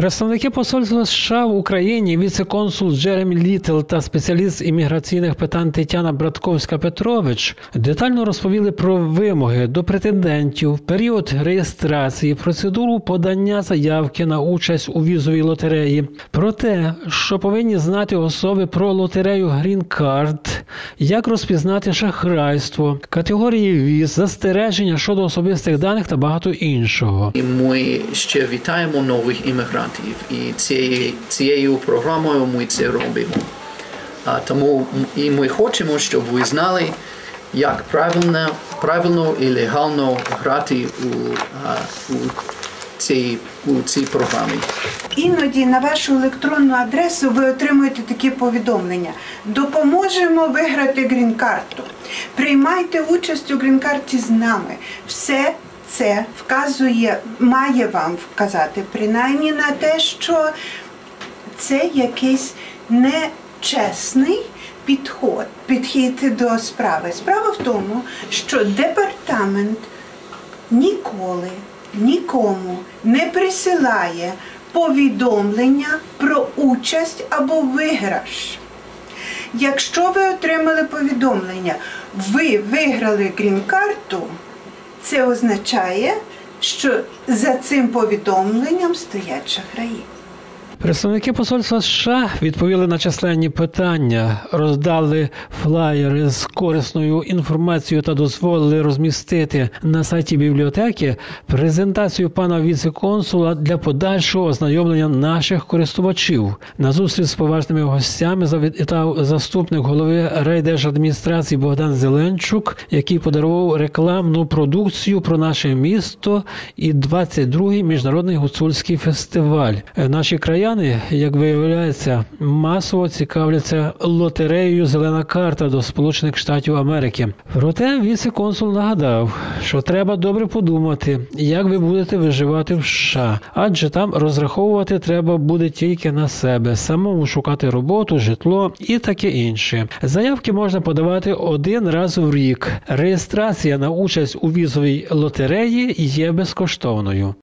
Представники посольства США в Україні, віце-консул Джеремі Літл та спеціаліст імміграційних питань Тетяна Братковська Петрович детально розповіли про вимоги до претендентів, період реєстрації, процедуру подання заявки на участь у візовій лотереї, про те, що повинні знати особи про лотерею Green Card, як розпізнати шахрайство, категорії віз, застереження щодо особистих даних та багато іншого. І ми ще вітаємо нових іммігрантів. І цією, цією програмою ми це робимо. А, тому і ми хочемо, щоб ви знали, як правильно, правильно і легально грати у, у, цій, у цій програмі. Іноді на вашу електронну адресу ви отримуєте такі повідомлення. Допоможемо виграти грін-карту. Приймайте участь у грін-карті з нами. Все це вказує, має вам вказати принаймні на те, що це якийсь нечесний підход, підхід до справи. Справа в тому, що департамент ніколи нікому не присилає повідомлення про участь або виграш. Якщо ви отримали повідомлення, ви виграли грін-карту, це означає, що за цим повідомленням стоять шахраї. Представники посольства США відповіли на численні питання, роздали флаєри з корисною інформацією та дозволили розмістити на сайті бібліотеки презентацію пана віце-консула для подальшого ознайомлення наших користувачів. На зустріч з поважними гостями завітав заступник голови райдержадміністрації Богдан Зеленчук, який подарував рекламну продукцію про наше місто і 22-й міжнародний гуцульський фестиваль. Наші краяни, як виявляється, масово цікавляться лотереєю Зелена карта до Сполучених Штатів Америки. Проте віце-консул нагадав, що треба добре подумати, як ви будете виживати в США, адже там розраховувати треба буде тільки на себе, самому шукати роботу, житло і таке інше. Заявки можна подавати один раз в рік. Реєстрація на участь у візовій лотереї є безкоштовною.